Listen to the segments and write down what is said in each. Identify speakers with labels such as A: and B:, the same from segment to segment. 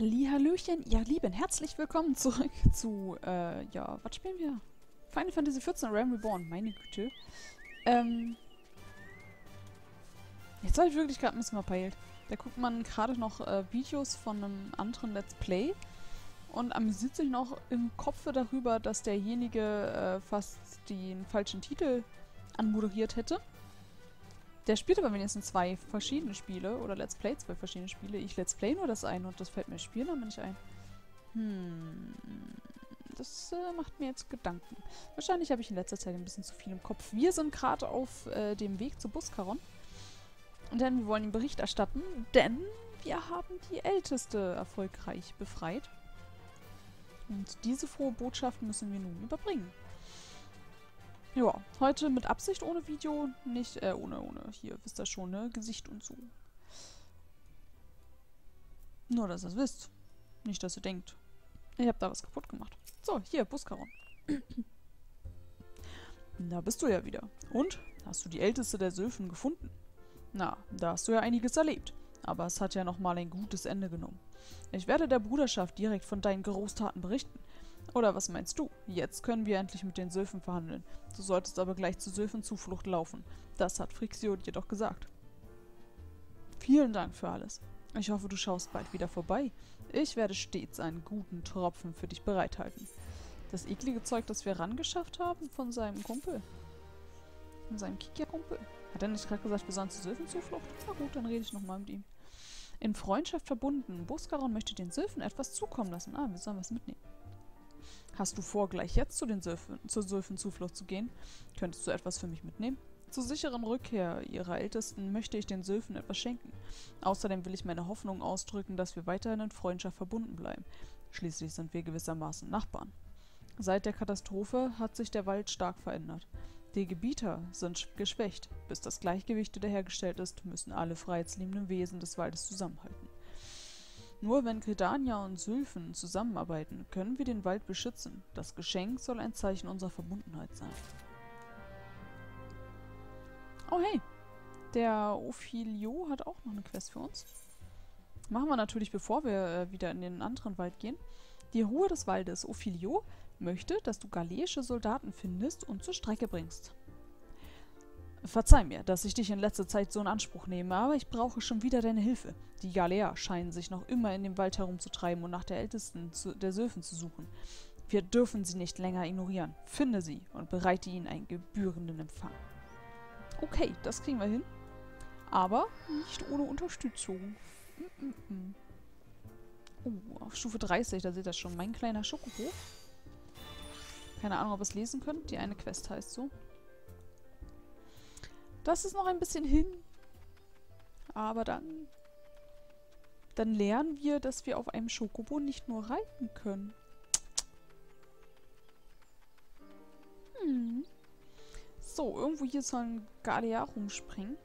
A: Hallihallöchen, ihr Lieben, herzlich willkommen zurück zu, äh, ja, was spielen wir? Final Fantasy XIV Realm Reborn, meine Güte. Ähm, jetzt habe ich wirklich gerade ein bisschen verpeilt. Da guckt man gerade noch äh, Videos von einem anderen Let's Play und amüsiert sich noch im Kopf darüber, dass derjenige äh, fast den falschen Titel anmoderiert hätte. Der spielt aber wenigstens zwei verschiedene Spiele oder Let's Play zwei verschiedene Spiele. Ich Let's Play nur das eine und das fällt mir Spielname nicht ein. Hm. Das äh, macht mir jetzt Gedanken. Wahrscheinlich habe ich in letzter Zeit ein bisschen zu viel im Kopf. Wir sind gerade auf äh, dem Weg zu Buskaron. Denn wir wollen ihm Bericht erstatten, denn wir haben die Älteste erfolgreich befreit. Und diese frohe Botschaft müssen wir nun überbringen. Ja, heute mit Absicht ohne Video, nicht, äh, ohne, ohne, hier, wisst ihr schon, ne, Gesicht und so. Nur, dass ihr es wisst. Nicht, dass ihr denkt, ich hab da was kaputt gemacht. So, hier, Buskaron. da bist du ja wieder. Und? Hast du die älteste der Sylphen gefunden? Na, da hast du ja einiges erlebt. Aber es hat ja nochmal ein gutes Ende genommen. Ich werde der Bruderschaft direkt von deinen Großtaten berichten. Oder was meinst du? Jetzt können wir endlich mit den Sylphen verhandeln. Du solltest aber gleich zu Sylphen-Zuflucht laufen. Das hat Frixio dir doch gesagt. Vielen Dank für alles. Ich hoffe, du schaust bald wieder vorbei. Ich werde stets einen guten Tropfen für dich bereithalten. Das eklige Zeug, das wir rangeschafft haben von seinem Kumpel. Von seinem Kikia-Kumpel. Hat er nicht gerade gesagt, wir sollen zu Sylphen-Zuflucht? Na gut, dann rede ich nochmal mit ihm. In Freundschaft verbunden. Buskaron möchte den Sylphen etwas zukommen lassen. Ah, wir sollen was mitnehmen. Hast du vor, gleich jetzt zu den Sylphen, zur Sylphenzuflucht zu gehen? Könntest du etwas für mich mitnehmen? Zur sicheren Rückkehr ihrer Ältesten möchte ich den Sylphen etwas schenken. Außerdem will ich meine Hoffnung ausdrücken, dass wir weiterhin in Freundschaft verbunden bleiben. Schließlich sind wir gewissermaßen Nachbarn. Seit der Katastrophe hat sich der Wald stark verändert. Die Gebieter sind geschwächt. Bis das Gleichgewicht wiederhergestellt ist, müssen alle freiheitsliebenden Wesen des Waldes zusammenhalten. Nur wenn Gridania und Sylphen zusammenarbeiten, können wir den Wald beschützen. Das Geschenk soll ein Zeichen unserer Verbundenheit sein. Oh hey, der Ophilio hat auch noch eine Quest für uns. Machen wir natürlich, bevor wir äh, wieder in den anderen Wald gehen. Die Ruhe des Waldes, Ophilio, möchte, dass du galeische Soldaten findest und zur Strecke bringst. Verzeih mir, dass ich dich in letzter Zeit so in Anspruch nehme, aber ich brauche schon wieder deine Hilfe. Die Galea scheinen sich noch immer in dem Wald herumzutreiben und nach der Ältesten zu, der Sylphen zu suchen. Wir dürfen sie nicht länger ignorieren. Finde sie und bereite ihnen einen gebührenden Empfang. Okay, das kriegen wir hin. Aber nicht ohne Unterstützung. Mm -mm -mm. Oh, auf Stufe 30, da seht ihr schon. Mein kleiner Schokobo. Keine Ahnung, ob ihr es lesen könnt. Die eine Quest heißt so. Das ist noch ein bisschen hin. Aber dann... Dann lernen wir, dass wir auf einem Schokobo nicht nur reiten können. Hm. So, irgendwo hier soll ein Galea rumspringen.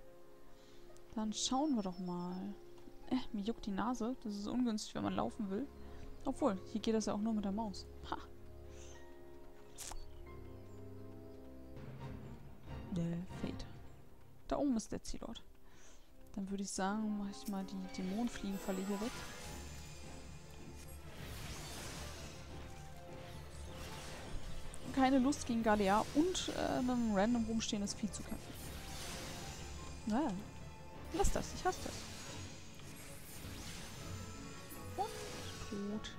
A: Dann schauen wir doch mal. Äh, mir juckt die Nase. Das ist ungünstig, wenn man laufen will. Obwohl, hier geht das ja auch nur mit der Maus. Ha. Der Fate. Da oben ist der Zielort. Dann würde ich sagen, mache ich mal die Dämonenfliegenfalle hier weg. Keine Lust gegen Galea und äh, einem random rumstehendes Vieh zu kämpfen. Naja. Lass das, ich hasse das. Und tot.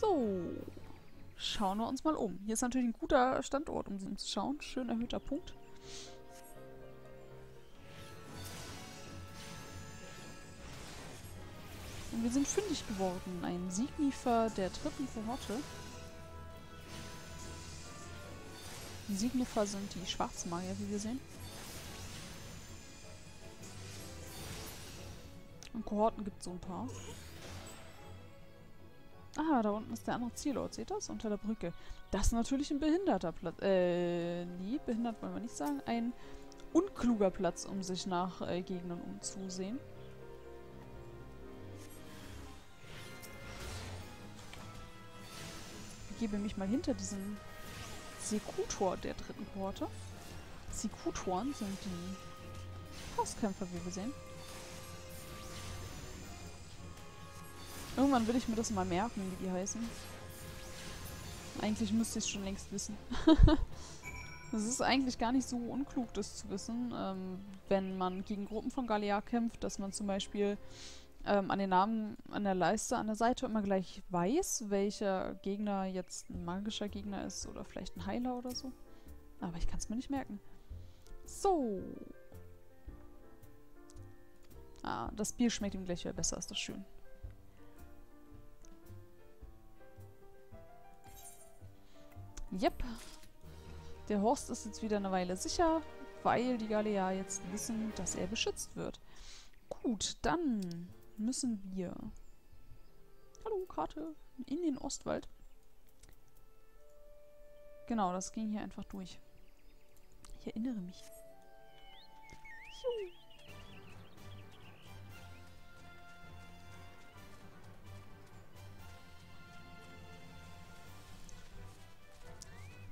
A: So. Schauen wir uns mal um. Hier ist natürlich ein guter Standort, um zu schauen. Schön erhöhter Punkt. Wir sind fündig geworden. Ein Signifer der dritten Kohorte. Die Signifer sind die Schwarzmagier, wie wir sehen. Und Kohorten gibt es so ein paar. Ah, da unten ist der andere Zielort. Seht ihr das? Unter der Brücke. Das ist natürlich ein behinderter Platz. Äh, nee, behindert wollen wir nicht sagen. Ein unkluger Platz, um sich nach äh, Gegnern umzusehen. Begebe mich mal hinter diesen Sekutor der dritten Kohorte. Sekutoren sind die Faustkämpfer, wie wir sehen. Irgendwann will ich mir das mal merken, wie die heißen. Eigentlich müsste ich es schon längst wissen. Es ist eigentlich gar nicht so unklug, das zu wissen, ähm, wenn man gegen Gruppen von Galea kämpft, dass man zum Beispiel ähm, an den Namen an der Leiste an der Seite immer gleich weiß, welcher Gegner jetzt ein magischer Gegner ist oder vielleicht ein Heiler oder so. Aber ich kann es mir nicht merken. So. Ah, das Bier schmeckt ihm gleich wieder besser, ist das schön. Yep. Der Horst ist jetzt wieder eine Weile sicher, weil die Galea jetzt wissen, dass er beschützt wird. Gut, dann müssen wir... Hallo, Karte. In den Ostwald. Genau, das ging hier einfach durch. Ich erinnere mich. Juhu.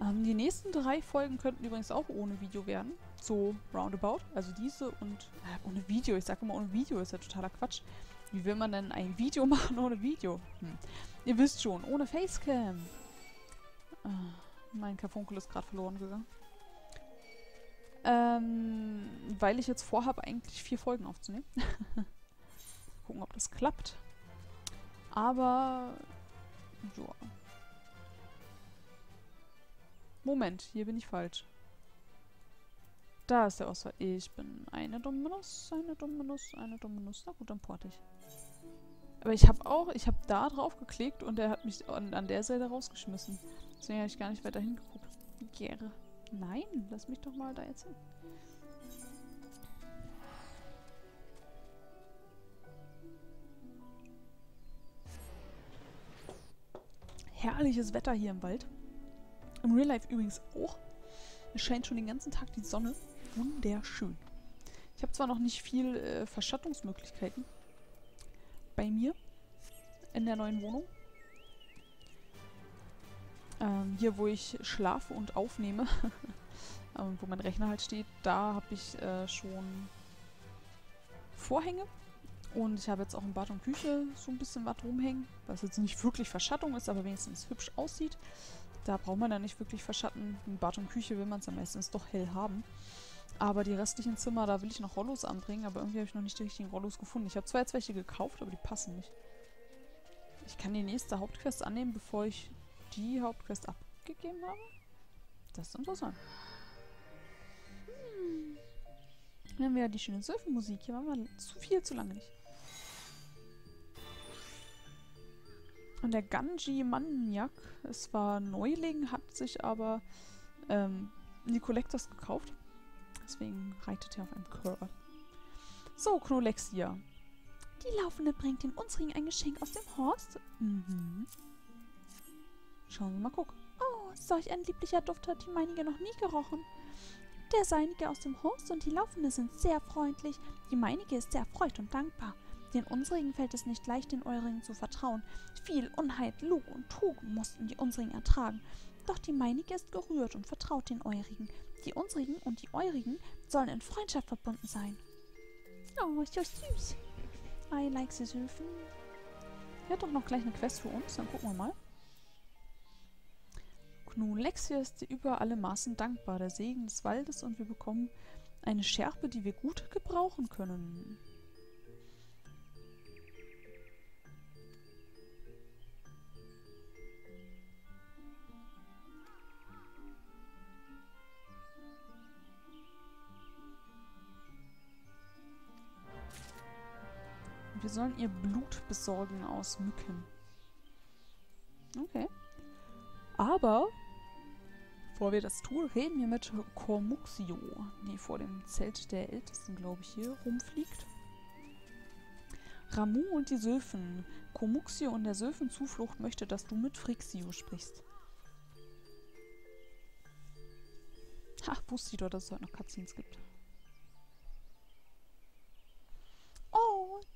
A: Ähm, die nächsten drei Folgen könnten übrigens auch ohne Video werden. So roundabout. Also diese und... Äh, ohne Video. Ich sage immer ohne Video. Ist ja totaler Quatsch. Wie will man denn ein Video machen ohne Video? Hm. Ihr wisst schon. Ohne Facecam. Ah, mein Karfunkel ist gerade verloren gegangen. Ähm, weil ich jetzt vorhabe, eigentlich vier Folgen aufzunehmen. Gucken, ob das klappt. Aber... Ja. Moment, hier bin ich falsch. Da ist der Auswahl. Ich bin eine Dominus, eine Dominus, eine Dominus. Na gut, dann porte ich. Aber ich habe auch, ich habe da drauf geklickt und er hat mich an, an der Seite rausgeschmissen. Deswegen habe ich gar nicht weiter hingeguckt. Gere. Nein, lass mich doch mal da jetzt hin. Herrliches Wetter hier im Wald. Im Real Life übrigens auch. Es scheint schon den ganzen Tag die Sonne. Wunderschön. Ich habe zwar noch nicht viel äh, Verschattungsmöglichkeiten bei mir in der neuen Wohnung. Ähm, hier, wo ich schlafe und aufnehme, ähm, wo mein Rechner halt steht, da habe ich äh, schon Vorhänge. Und ich habe jetzt auch im Bad und Küche so ein bisschen was rumhängen, was jetzt nicht wirklich Verschattung ist, aber wenigstens hübsch aussieht. Da braucht man ja nicht wirklich verschatten. In Bad und Küche will man es ja meistens doch hell haben. Aber die restlichen Zimmer, da will ich noch Rollos anbringen, aber irgendwie habe ich noch nicht die richtigen Rollos gefunden. Ich habe zwar jetzt welche gekauft, aber die passen nicht. Ich kann die nächste Hauptquest annehmen, bevor ich die Hauptquest abgegeben habe. Das ist interessant. Hm. Dann haben wir ja die schöne Surfenmusik. Hier waren wir zu viel, zu lange nicht. Und der Ganji Maniak, es war Neuling, hat sich aber ähm, die Collectors gekauft. Deswegen reitet er auf einem Curl. So, Knolexia.
B: Die Laufende bringt den unsrigen ein Geschenk aus dem Horst.
A: Mhm. Schauen wir mal gucken.
B: Oh, solch ein lieblicher Duft hat die meinige noch nie gerochen. Der seinige aus dem Horst und die Laufende sind sehr freundlich. Die meinige ist sehr freut und dankbar. Den unsrigen fällt es nicht leicht, den eurigen zu vertrauen. Viel Unheit, Lug und Trug mussten die unsrigen ertragen. Doch die meinige ist gerührt und vertraut den eurigen. Die unsrigen und die eurigen sollen in Freundschaft verbunden sein. Oh, ist ja süß. I like the Sylphen.
A: Er hat doch noch gleich eine Quest für uns, dann gucken wir mal. Knulexia ist über alle Maßen dankbar, der Segen des Waldes, und wir bekommen eine Schärpe, die wir gut gebrauchen können. Wir sollen ihr Blut besorgen aus Mücken. Okay. Aber, bevor wir das tun, reden wir mit Cormuxio, die vor dem Zelt der Ältesten, glaube ich, hier rumfliegt. Ramu und die Sylphen. Cormuxio und der Sylphenzuflucht möchte, dass du mit Frixio sprichst. Ha, wusste ich doch, dass es heute noch Cutscenes gibt.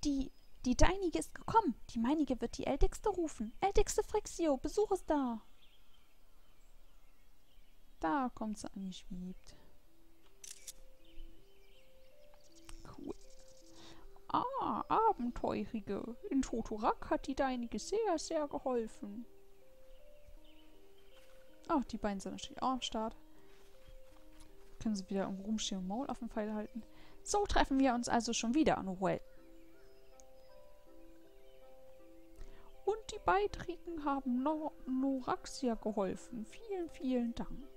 B: Die die deinige ist gekommen. Die meinige wird die Ältigste rufen. Ältigste Frixio, Besuch ist da.
A: Da kommt sie angeschwiebt. Cool.
B: Ah, Abenteurige. In Totorak hat die deinige sehr, sehr geholfen.
A: Oh, die beiden sind natürlich auch am Start. Können sie wieder irgendwo rumstehen und Maul auf dem Pfeil halten.
B: So treffen wir uns also schon wieder, Noel. Und Beiträgen haben no Noraxia geholfen. Vielen, vielen Dank.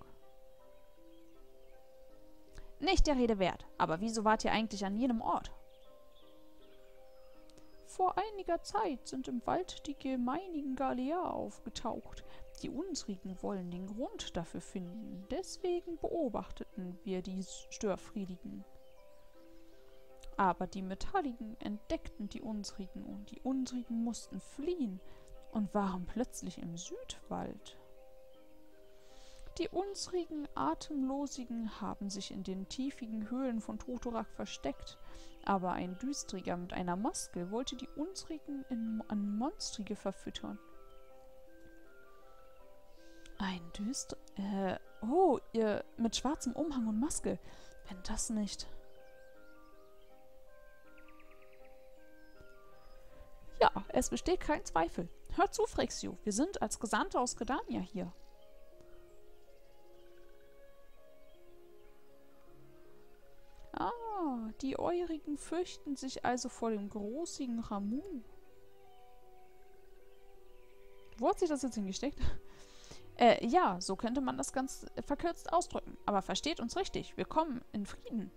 B: Nicht der Rede wert. Aber wieso wart ihr eigentlich an jenem Ort? Vor einiger Zeit sind im Wald die gemeinigen Galea aufgetaucht. Die unsrigen wollen den Grund dafür finden. Deswegen beobachteten wir die Störfriedigen. Aber die Metalligen entdeckten die unsrigen und die unsrigen mussten fliehen und waren plötzlich im Südwald. Die unsrigen Atemlosigen haben sich in den tiefigen Höhlen von Totorak versteckt, aber ein Düstriger mit einer Maske wollte die unsrigen in, an Monstrige verfüttern.
A: Ein Düster... Äh, oh, ihr mit schwarzem Umhang und Maske. Wenn das nicht...
B: Ja, es besteht kein Zweifel. Hör zu, Frexio, wir sind als Gesandte aus Gridania hier. Ah, die Eurigen fürchten sich also vor dem großigen Ramu.
A: Wo hat sich das jetzt hingesteckt?
B: Äh, ja, so könnte man das ganz verkürzt ausdrücken. Aber versteht uns richtig, wir kommen in Frieden.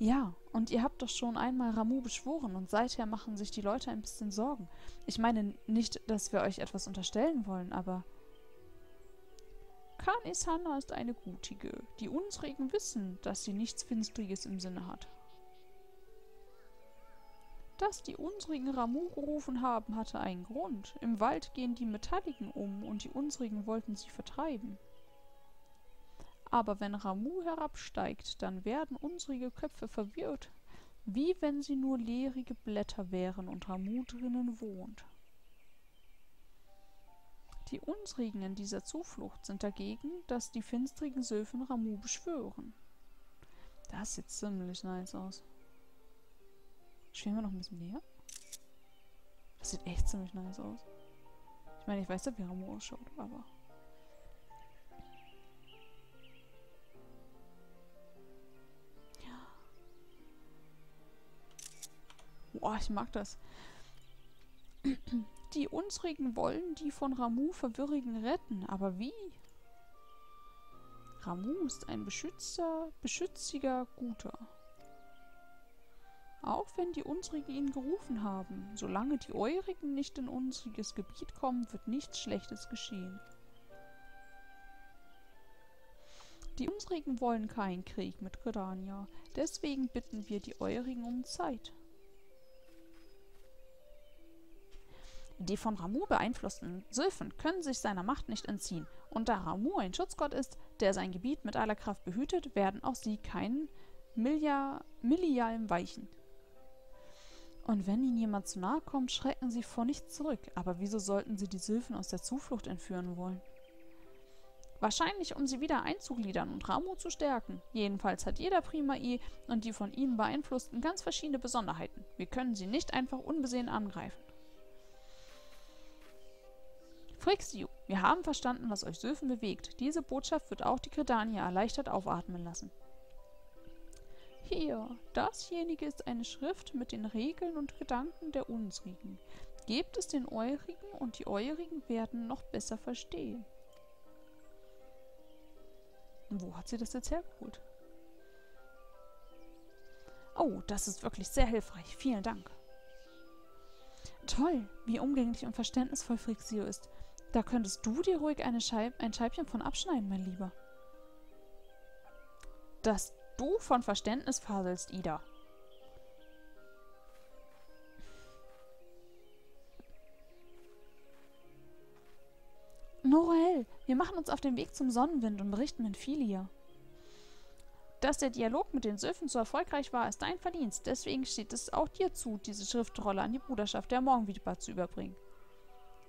A: Ja, und ihr habt doch schon einmal Ramu beschworen und seither machen sich die Leute ein bisschen Sorgen. Ich meine nicht, dass wir euch etwas unterstellen wollen, aber...
B: Kanisana ist eine Gutige. Die unsrigen wissen, dass sie nichts Finstriges im Sinne hat. Dass die unsrigen Ramu gerufen haben, hatte einen Grund. Im Wald gehen die Metalligen um und die unsrigen wollten sie vertreiben. Aber wenn Ramu herabsteigt, dann werden unsere Köpfe verwirrt, wie wenn sie nur leerige Blätter wären und Ramu drinnen wohnt. Die unsrigen in dieser Zuflucht sind dagegen, dass die finstrigen Söfen Ramu beschwören.
A: Das sieht ziemlich nice aus. Schwimmen wir noch ein bisschen näher? Das sieht echt ziemlich nice aus. Ich meine, ich weiß ja, wie Ramu ausschaut, aber... Boah, ich mag das.
B: Die unsrigen wollen die von Ramu Verwirrigen retten, aber wie? Ramu ist ein Beschützer, beschütziger Guter. Auch wenn die unsrigen ihn gerufen haben, solange die Eurigen nicht in unsriges Gebiet kommen, wird nichts Schlechtes geschehen. Die unsrigen wollen keinen Krieg mit Gridania, deswegen bitten wir die Eurigen um Zeit. Die von Ramu beeinflussten Sylphen können sich seiner Macht nicht entziehen, und da Ramu ein Schutzgott ist, der sein Gebiet mit aller Kraft behütet, werden auch sie keinen Millialm weichen. Und wenn ihnen jemand zu nahe kommt, schrecken sie vor nichts zurück. Aber wieso sollten sie die Sylphen aus der Zuflucht entführen wollen? Wahrscheinlich, um sie wieder einzugliedern und Ramu zu stärken. Jedenfalls hat jeder Primai und die von ihnen beeinflussten ganz verschiedene Besonderheiten. Wir können sie nicht einfach unbesehen angreifen. Frixiu, wir haben verstanden, was euch Söfen bewegt. Diese Botschaft wird auch die Gredanier erleichtert aufatmen lassen. Hier, dasjenige ist eine Schrift mit den Regeln und Gedanken der unsrigen. Gebt es den Eurigen und die Eurigen werden noch besser verstehen.
A: Wo hat sie das jetzt hergeholt?
B: Oh, das ist wirklich sehr hilfreich. Vielen Dank.
A: Toll, wie umgänglich und verständnisvoll Frixio ist. Da könntest du dir ruhig Scheib ein Scheibchen von abschneiden, mein Lieber.
B: Dass du von Verständnis faselst, Ida.
A: Noel, wir machen uns auf den Weg zum Sonnenwind und berichten mit Filia.
B: Dass der Dialog mit den Söfen so erfolgreich war, ist dein Verdienst. Deswegen steht es auch dir zu, diese Schriftrolle an die Bruderschaft der Morgenwiedbar zu überbringen.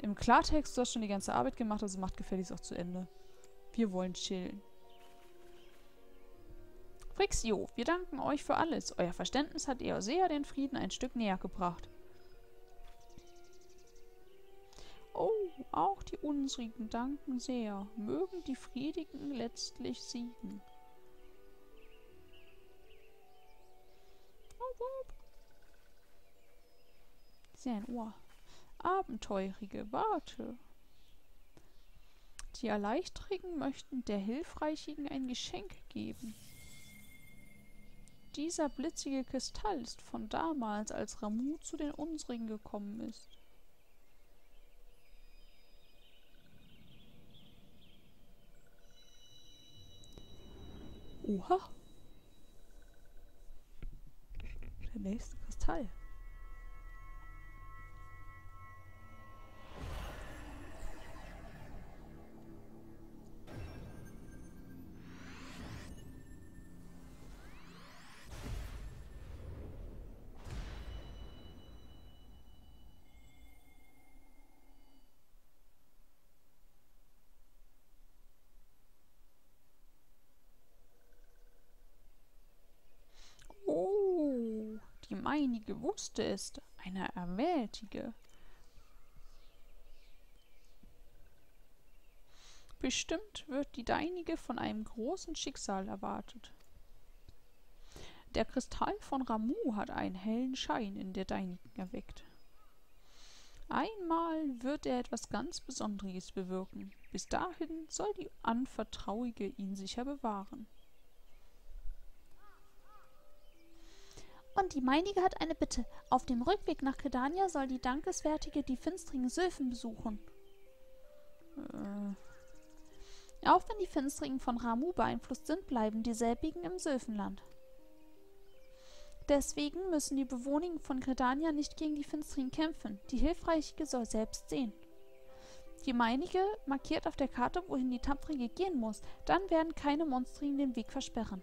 A: Im Klartext, du hast schon die ganze Arbeit gemacht, also macht gefälligst auch zu Ende. Wir wollen chillen.
B: Frixio, wir danken euch für alles. Euer Verständnis hat Eosea den Frieden ein Stück näher gebracht. Oh, auch die unsrigen danken sehr. Mögen die Friedigen letztlich siegen. Sehr ein Ohr. Abenteurige, warte. Die Erleichtrigen möchten der Hilfreichigen ein Geschenk geben. Dieser blitzige Kristall ist von damals, als Ramu zu den unsrigen gekommen ist. Oha. Der nächste Kristall. Meinige wusste es, eine Erwältige. Bestimmt wird die deinige von einem großen Schicksal erwartet. Der Kristall von Ramu hat einen hellen Schein in der deinigen erweckt. Einmal wird er etwas ganz Besonderes bewirken. Bis dahin soll die Anvertrauige ihn sicher bewahren.
C: Und die meinige hat eine Bitte. Auf dem Rückweg nach Kedania soll die Dankeswertige die finstringen Sylphen besuchen. Äh. Auch wenn die Finstringen von Ramu beeinflusst sind, bleiben dieselbigen im Sylphenland. Deswegen müssen die Bewohner von Kedania nicht gegen die Finstringen kämpfen. Die Hilfreiche soll selbst sehen. Die meinige markiert auf der Karte, wohin die Tapferige gehen muss. Dann werden keine Monster den Weg versperren.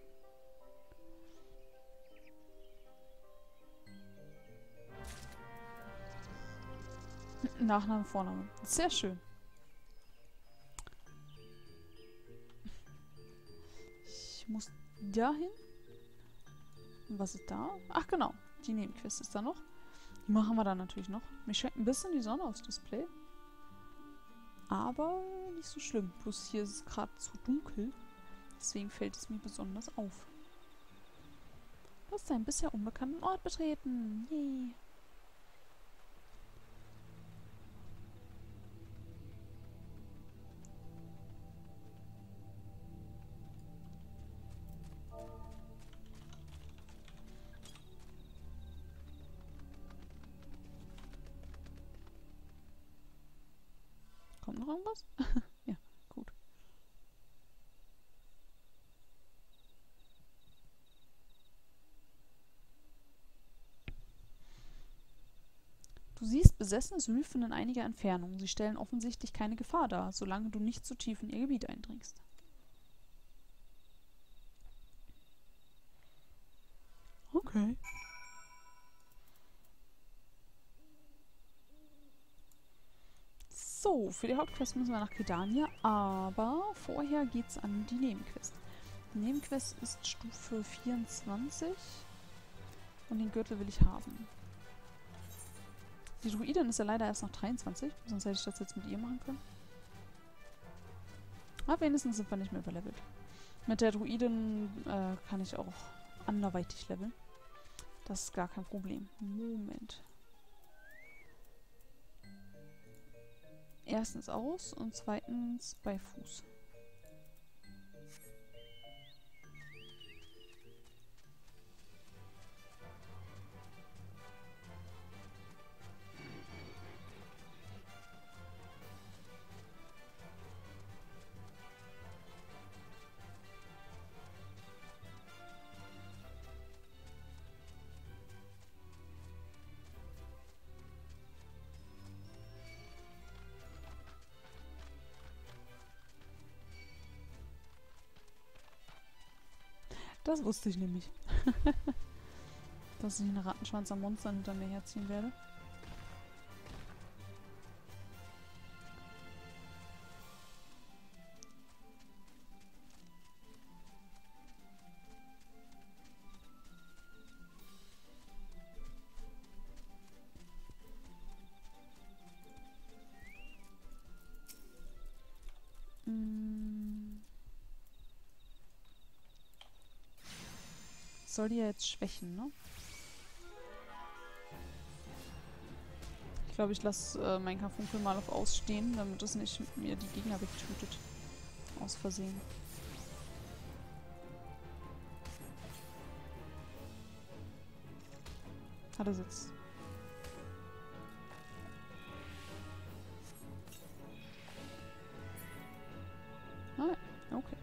A: Nachname, Vorname. Sehr schön. Ich muss dahin. Was ist da? Ach genau, die Nebenquest ist da noch. Die machen wir dann natürlich noch. Mir scheint ein bisschen die Sonne aufs Display. Aber nicht so schlimm. Plus hier ist es gerade zu dunkel. Deswegen fällt es mir besonders auf. Du hast einen bisher unbekannten Ort betreten. Yay. Irgendwas? ja, gut. Du siehst besessene Sylphen in einiger Entfernung. Sie stellen offensichtlich keine Gefahr dar, solange du nicht zu tief in ihr Gebiet eindringst. Okay. Für die Hauptquest müssen wir nach Kedania, aber vorher geht's an die Nebenquest. Die Nebenquest ist Stufe 24 und den Gürtel will ich haben. Die Druidin ist ja leider erst noch 23, sonst hätte ich das jetzt mit ihr machen können. Aber wenigstens sind wir nicht mehr überlevelt. Mit der Druidin äh, kann ich auch anderweitig leveln. Das ist gar kein Problem. Moment. Erstens aus und zweitens bei Fuß. Das wusste ich nämlich. Dass ich eine Rattenschwanz am Monster hinter mir herziehen werde. Soll die ja jetzt schwächen, ne? Ich glaube, ich lasse äh, meinen Karfunkel mal auf ausstehen, damit es nicht mir die Gegner wegtötet. Aus Versehen. Hat er jetzt. Ah, okay.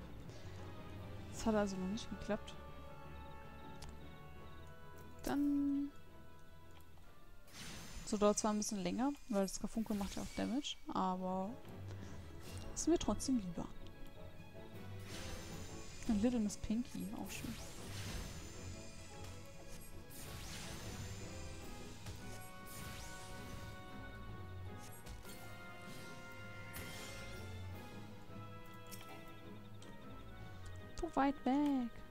A: Das hat also noch nicht geklappt. So dauert zwar ein bisschen länger, weil das Karfunkel macht ja auch Damage, aber ist mir trotzdem lieber. Ein Little Miss Pinky, auch schön. So weit weg.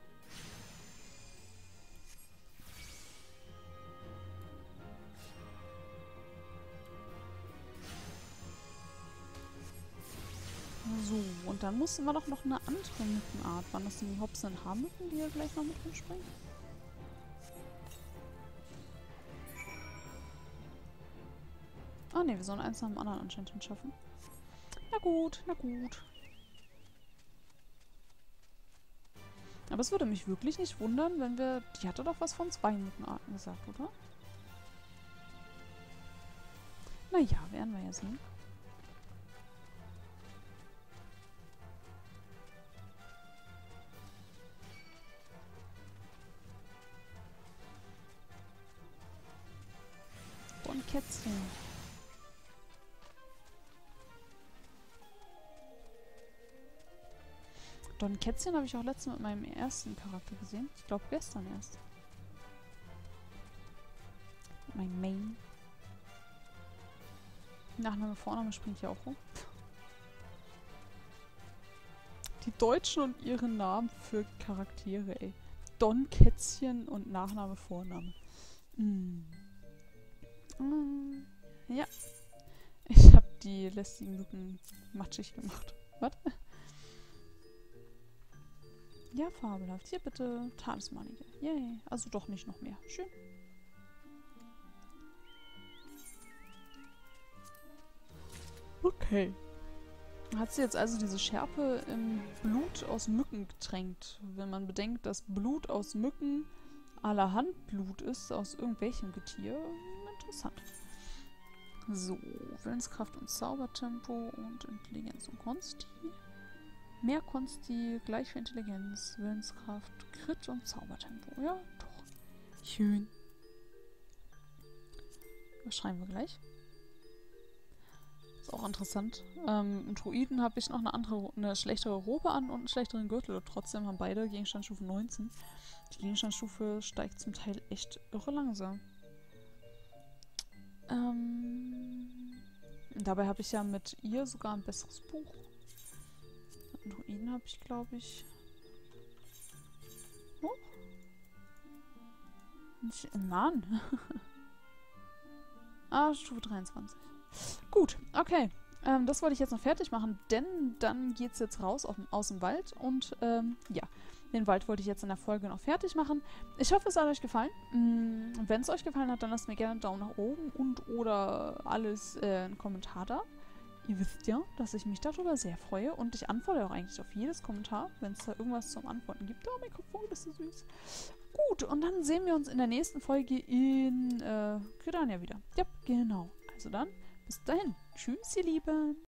A: So, und dann mussten wir doch noch eine andere Mückenart. Waren das die Hops und Haarmücken, die hier gleich noch mit rumspringen? Ah ne, wir sollen eins nach dem anderen anscheinend schaffen. Na gut, na gut. Aber es würde mich wirklich nicht wundern, wenn wir... Die hatte doch was von zwei Mückenarten gesagt, oder? Naja, werden wir ja sehen. Kätzchen. Don Kätzchen habe ich auch letztens mit meinem ersten Charakter gesehen. Ich glaube gestern erst. Mein Main. Nachname, Vorname springt hier auch rum. Die Deutschen und ihre Namen für Charaktere, ey. Don Kätzchen und Nachname, Vorname. Mm. Mm. Ja. Ich habe die lästigen Mücken matschig gemacht. Was? Ja, fabelhaft. Hier bitte Talismanige. Yay. Also doch nicht noch mehr. Schön. Okay. Hat sie jetzt also diese Schärpe im Blut aus Mücken getränkt? Wenn man bedenkt, dass Blut aus Mücken allerhand Blut ist, aus irgendwelchem Getier. Interessant. So, Willenskraft und Zaubertempo und Intelligenz und Konsti. Mehr Konsti, gleich für Intelligenz, Willenskraft, Crit und Zaubertempo. Ja, doch. Schön. Was schreiben wir gleich? Ist auch interessant. Ähm, Im Druiden habe ich noch eine andere, eine schlechtere Robe an und einen schlechteren Gürtel. Trotzdem haben beide Gegenstandsstufe 19. Die Gegenstandsstufe steigt zum Teil echt irre langsam. Ähm, dabei habe ich ja mit ihr sogar ein besseres Buch. Druiden habe ich, glaube ich. Oh. Nicht, Mann. ah, Stufe 23. Gut, okay. Ähm, das wollte ich jetzt noch fertig machen, denn dann geht es jetzt raus auf, aus dem Wald und ähm, ja, den Wald wollte ich jetzt in der Folge noch fertig machen. Ich hoffe, es hat euch gefallen. Mm, Wenn es euch gefallen hat, dann lasst mir gerne einen Daumen nach oben und oder alles äh, einen Kommentar da. Ihr wisst ja, dass ich mich darüber sehr freue und ich antworte auch eigentlich auf jedes Kommentar, wenn es da irgendwas zum Antworten gibt. Oh, Mikrofon, bist du süß. Gut, und dann sehen wir uns in der nächsten Folge in äh, Gridania wieder. Ja, genau. Also dann, bis dahin. Tschüss, ihr Lieben.